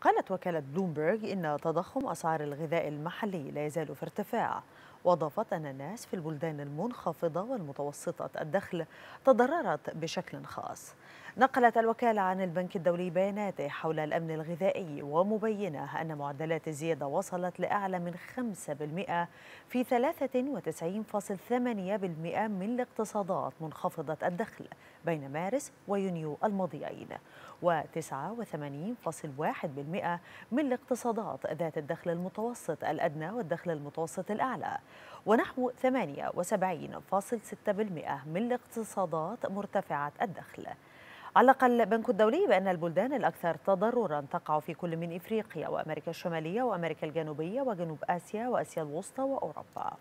قالت وكالة بلومبرج إن تضخم أسعار الغذاء المحلي لا يزال في ارتفاع. وأضافت أن الناس في البلدان المنخفضة والمتوسطة الدخل تضررت بشكل خاص. نقلت الوكالة عن البنك الدولي بياناته حول الأمن الغذائي ومبينة أن معدلات الزيادة وصلت لأعلى من 5% في 93.8% من الاقتصادات منخفضة الدخل بين مارس ويونيو الماضيين و89.1% من الاقتصادات ذات الدخل المتوسط الأدنى والدخل المتوسط الأعلى. ونحو 78.6% من الاقتصادات مرتفعة الدخل. علق البنك الدولي بأن البلدان الأكثر تضررا تقع في كل من إفريقيا وأمريكا الشمالية وأمريكا الجنوبية وجنوب آسيا وآسيا الوسطى وأوروبا.